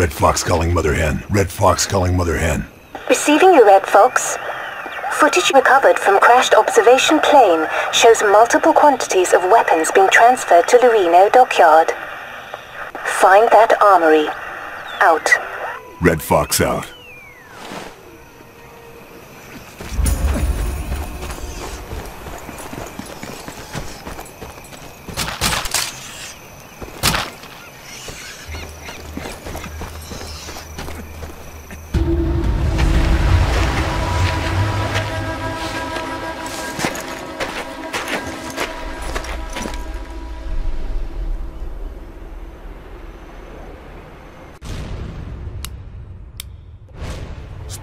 Red Fox calling Mother Hen. Red Fox calling Mother Hen. Receiving you, Red Fox. Footage recovered from crashed observation plane shows multiple quantities of weapons being transferred to Lorino dockyard. Find that armory. Out. Red Fox out.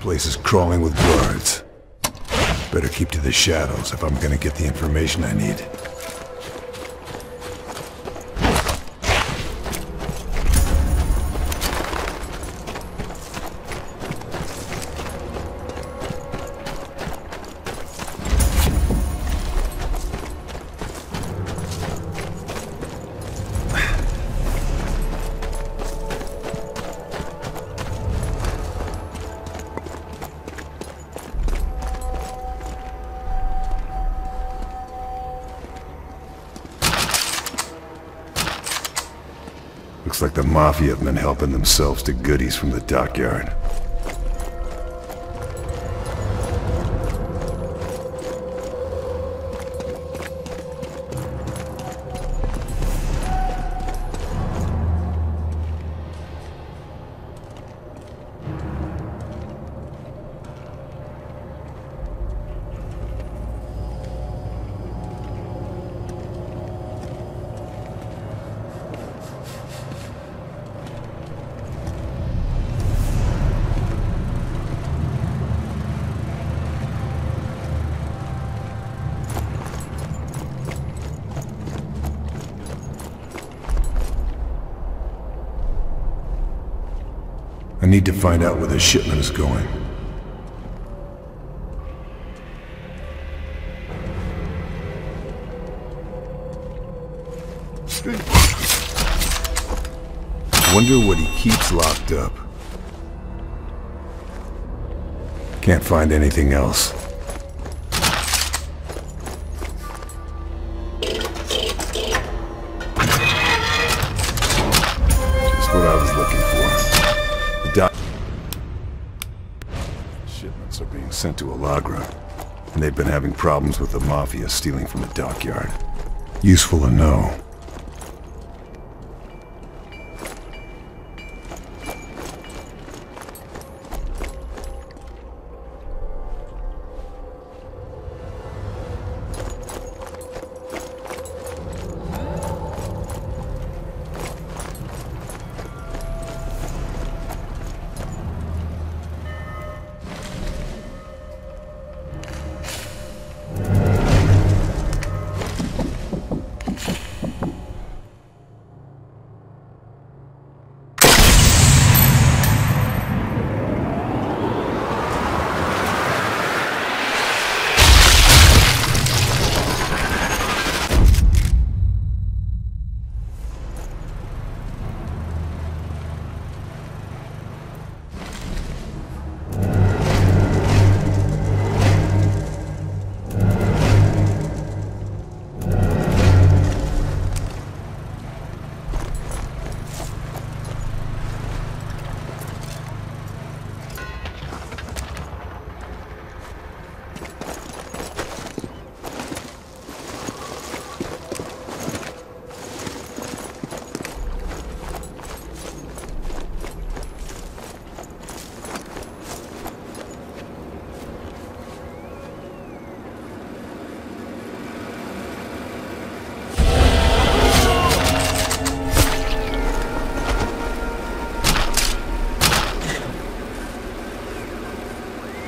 Place is crawling with guards. Better keep to the shadows if I'm gonna get the information I need. Looks like the Mafia have been helping themselves to goodies from the dockyard. Need to find out where the shipment is going. Wonder what he keeps locked up. Can't find anything else. Sent to Allagra, and they've been having problems with the Mafia stealing from the dockyard. Useful to know.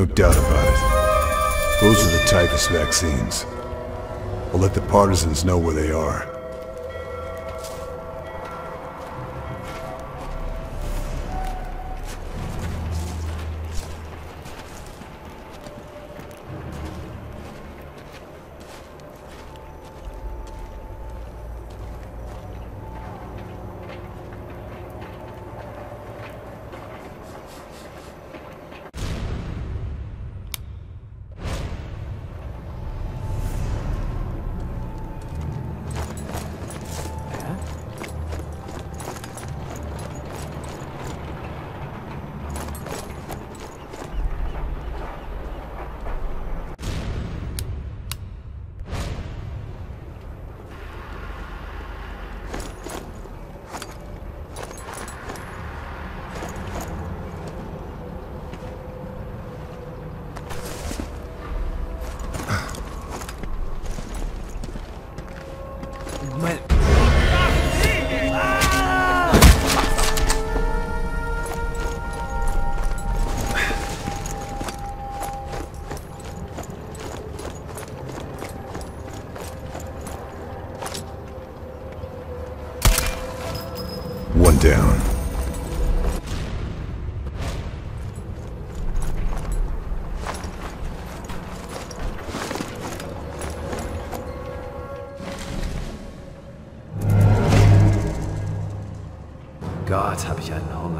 No doubt about it. Those are the typhus vaccines. I'll let the partisans know where they are. Gott, habe ich einen Hunger.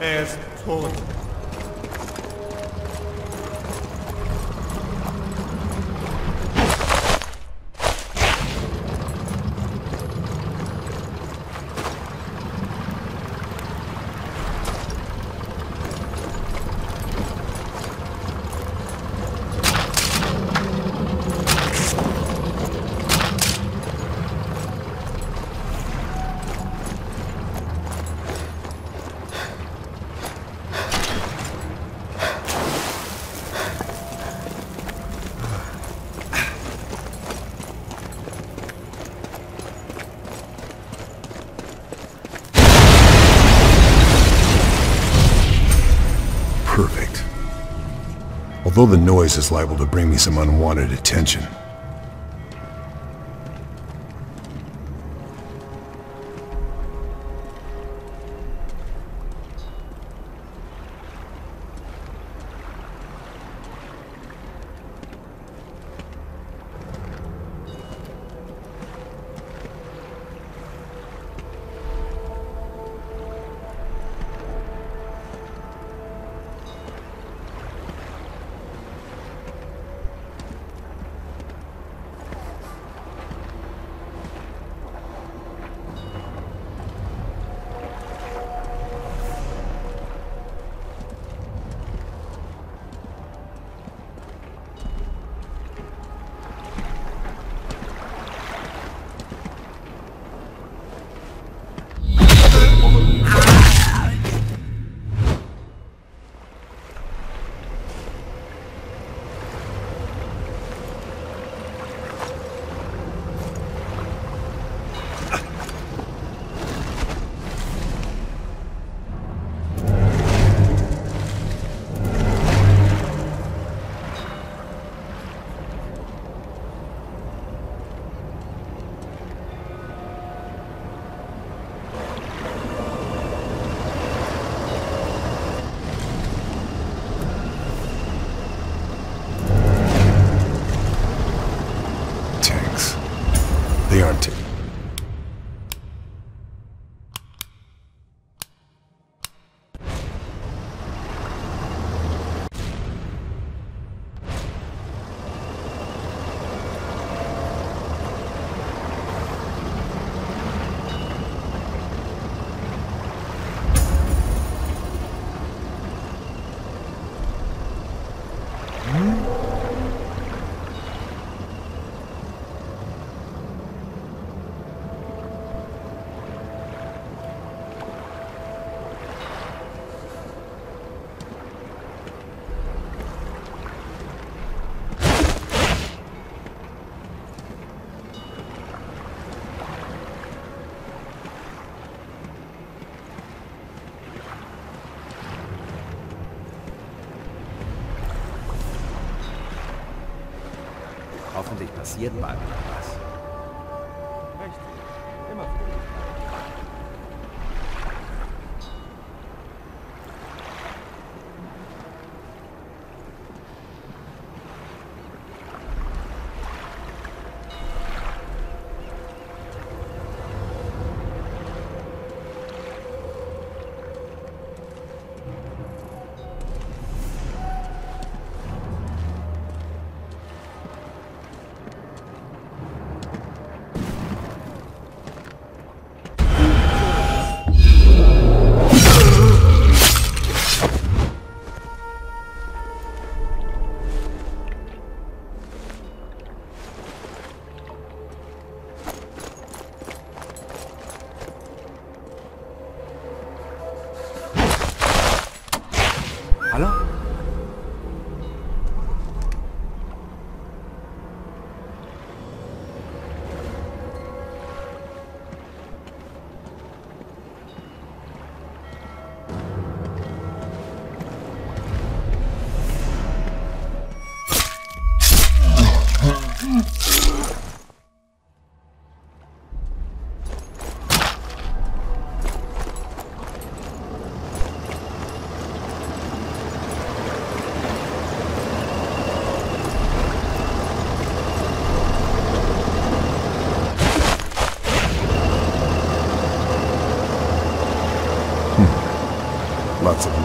Ist tot. The noise is liable to bring me some unwanted attention. Passiert mal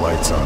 lights on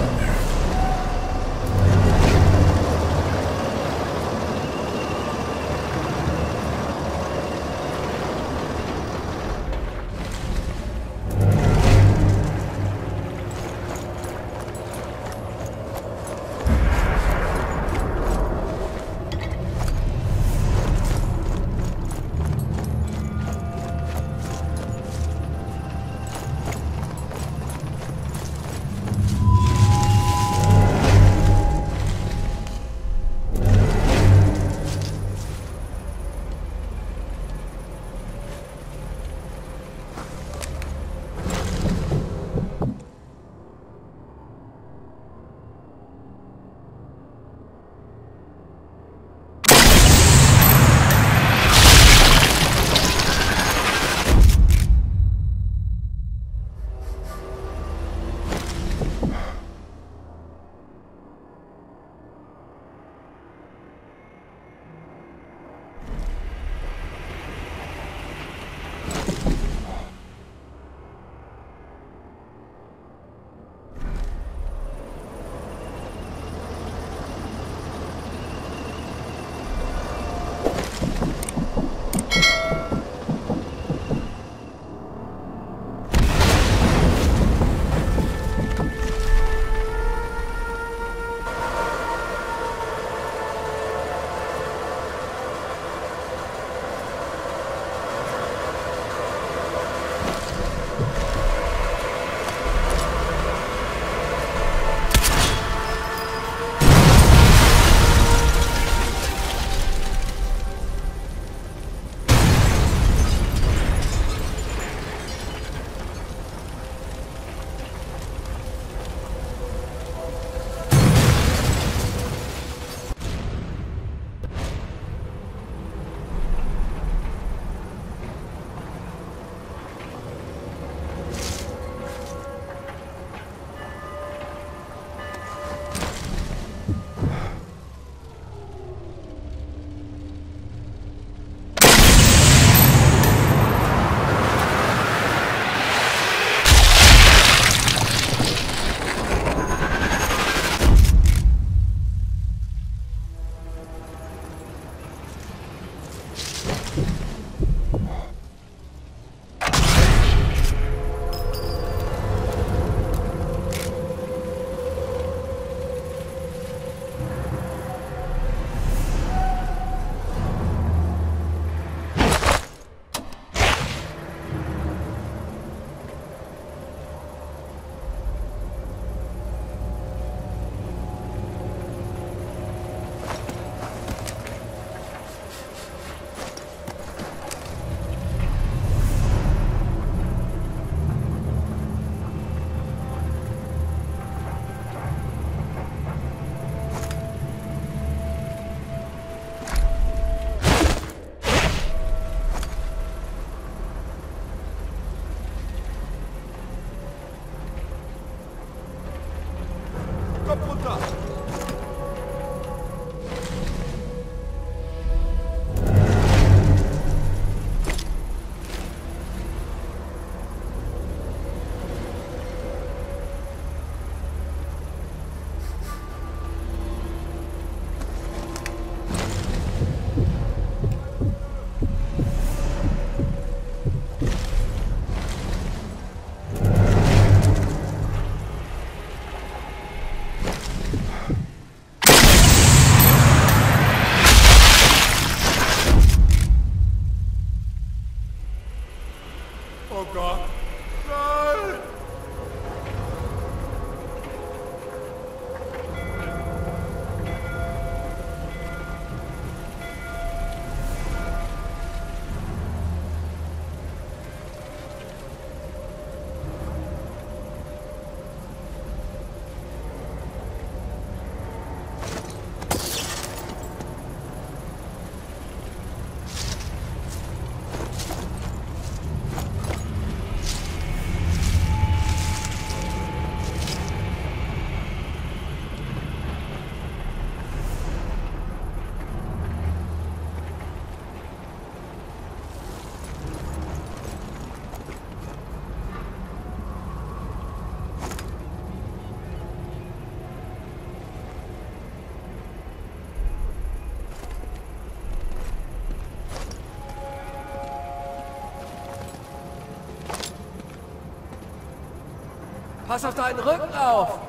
Pass auf deinen Rücken auf!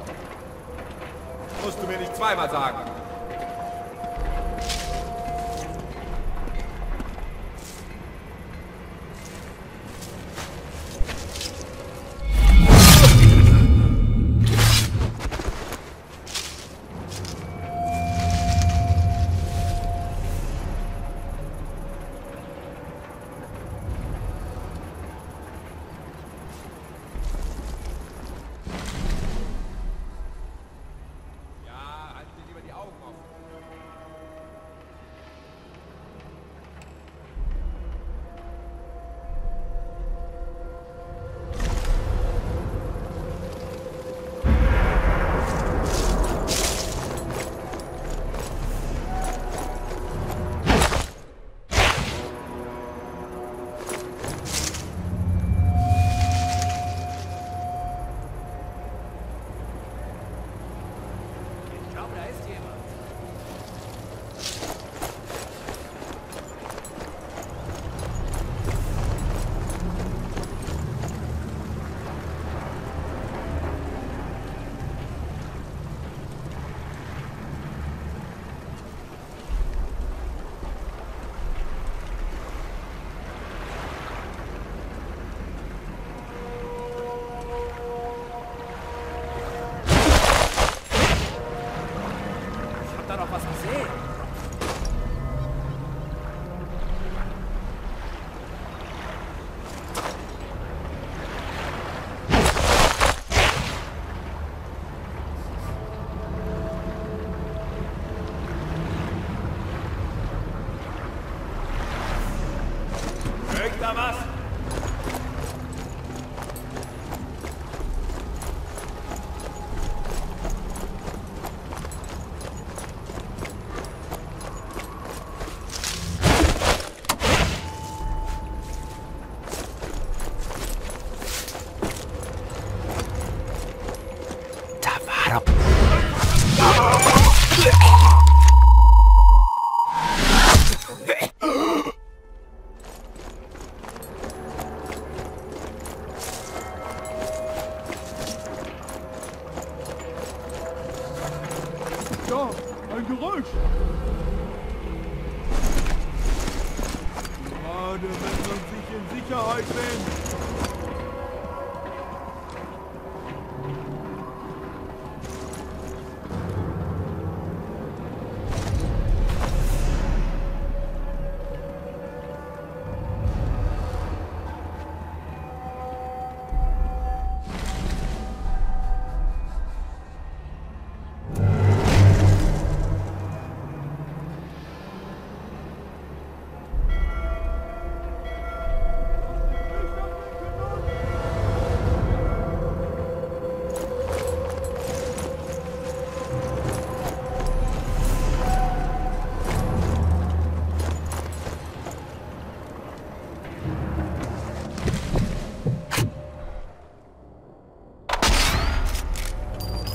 Musst du mir nicht zweimal sagen.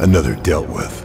another dealt with.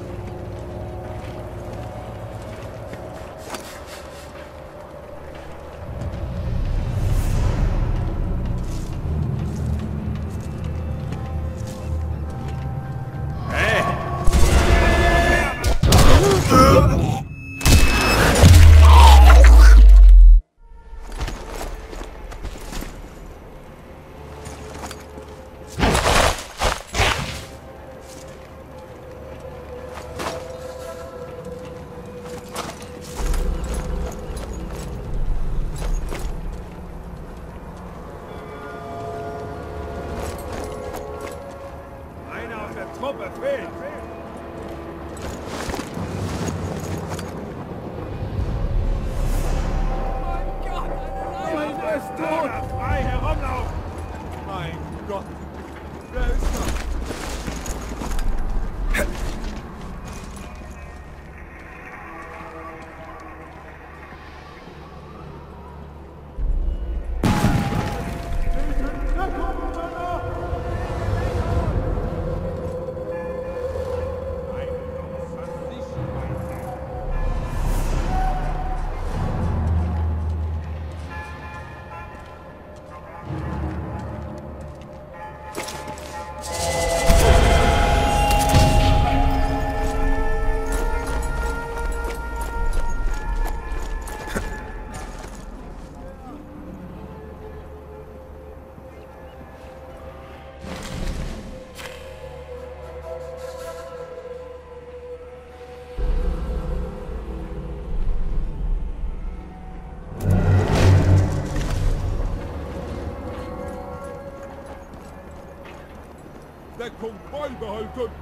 Deckung beibehalten.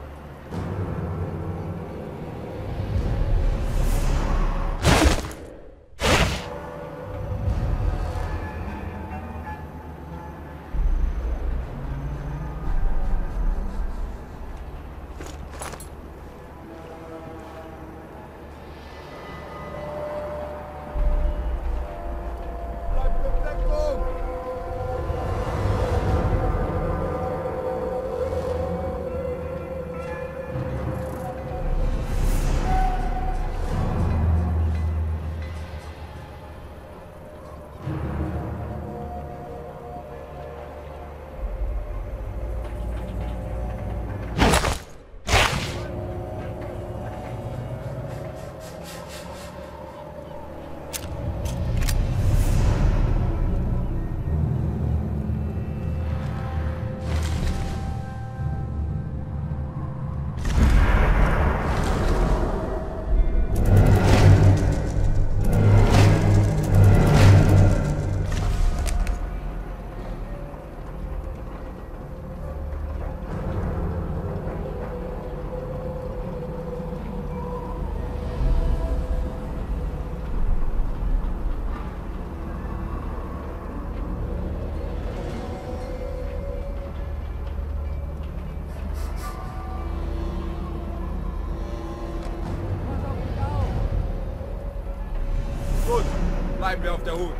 bleiben wir auf der Hut.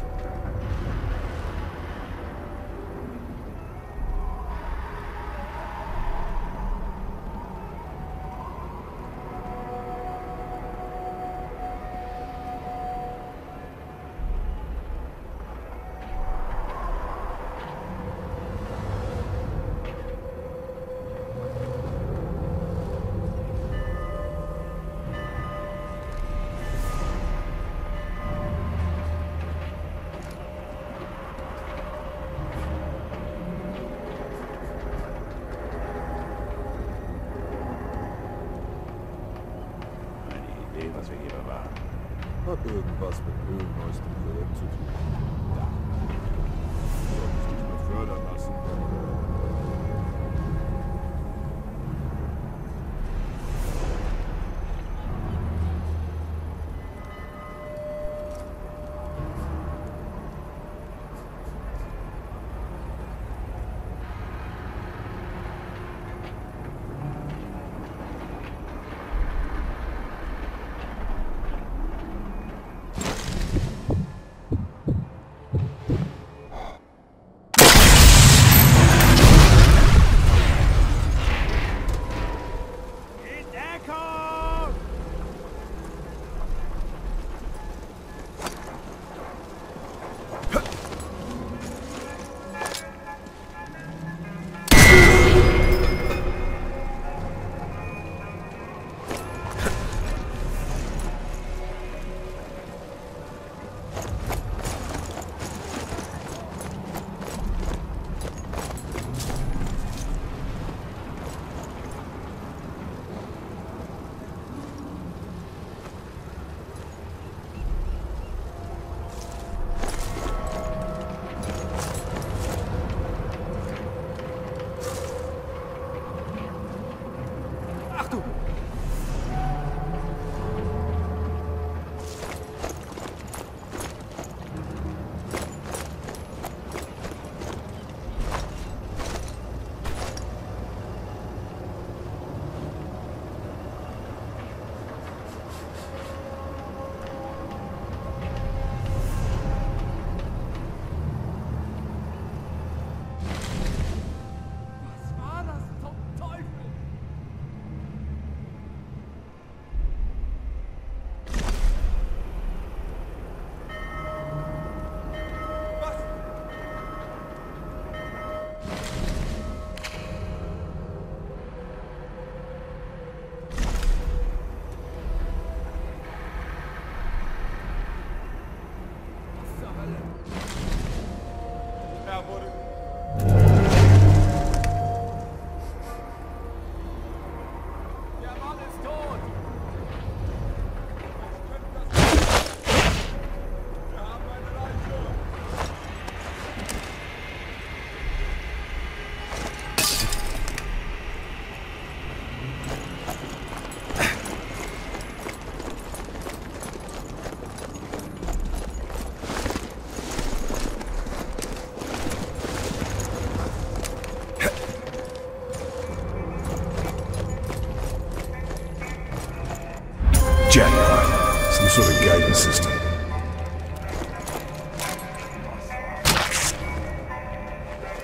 Jackpot. Some sort of guidance system.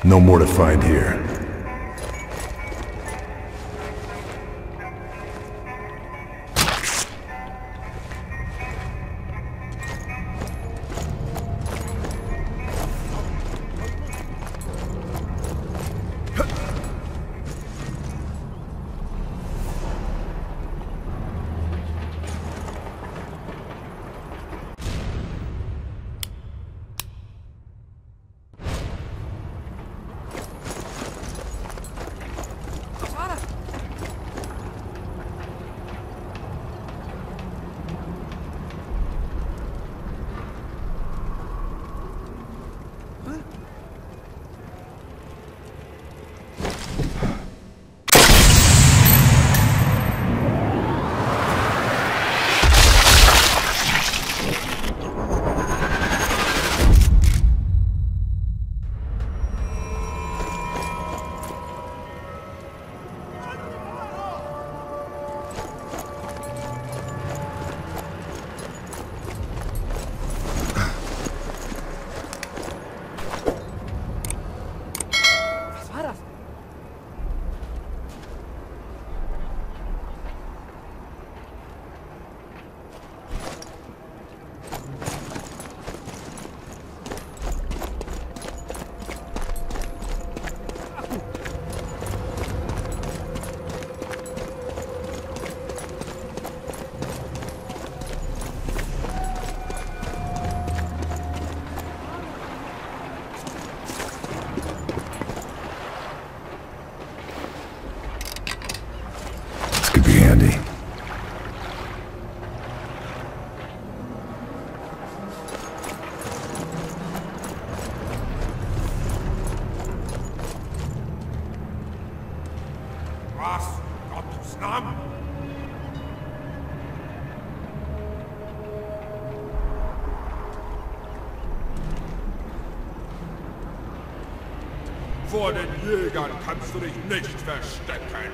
No more to find here. Vor den Jägern kannst du dich nicht verstecken.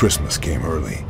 Christmas came early.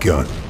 Gun.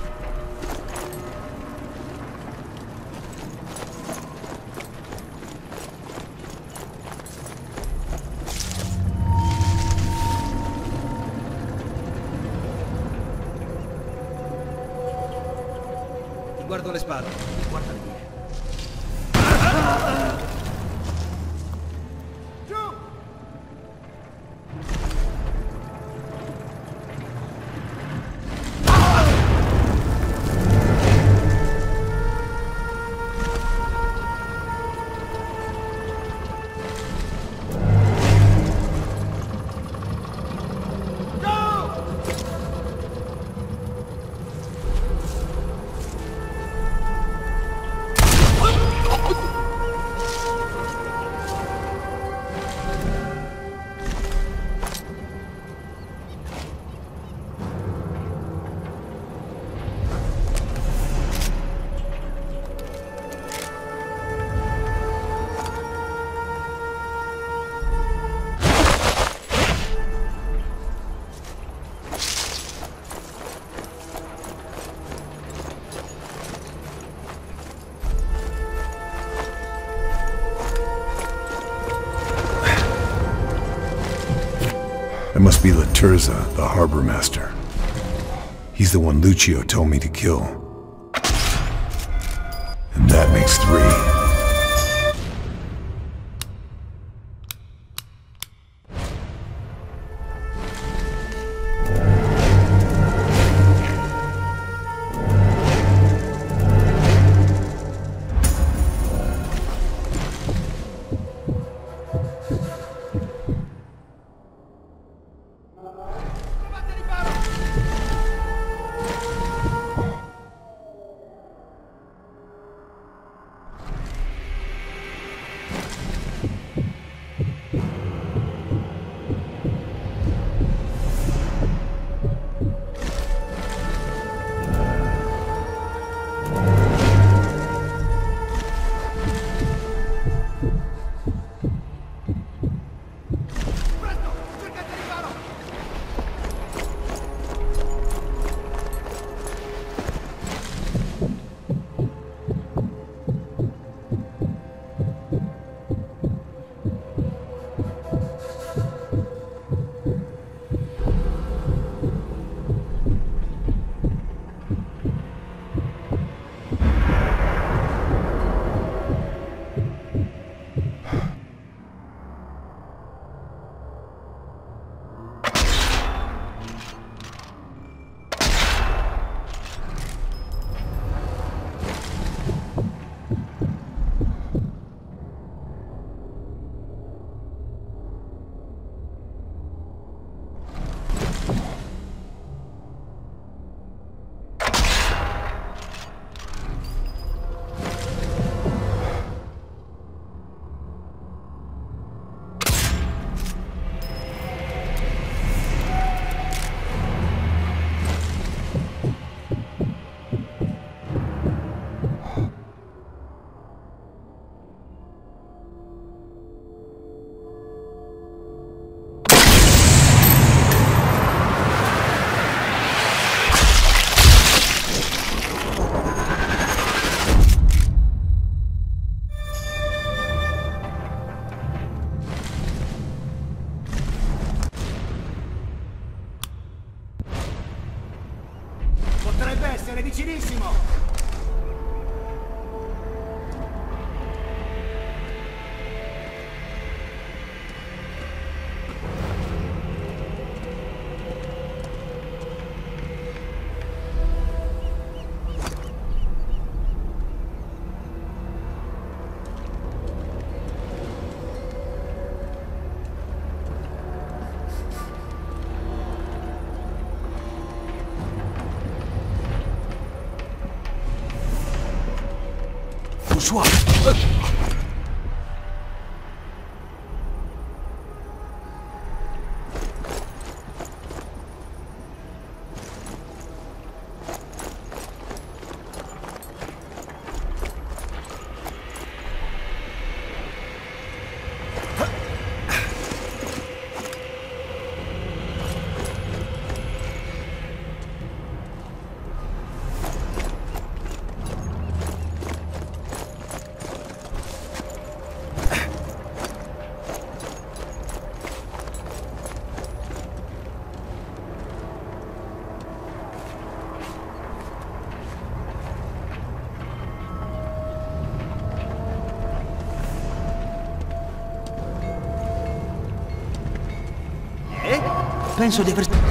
Laturza, the harbor master. He's the one Lucio told me to kill. Choix. Penso di aver...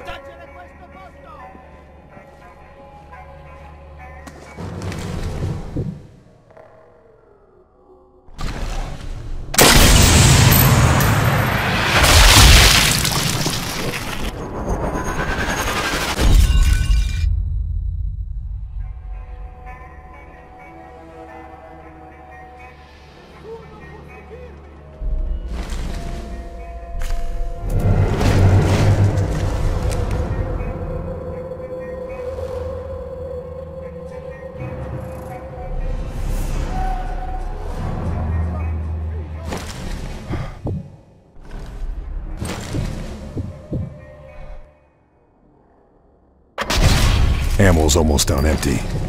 Ammo's almost down empty.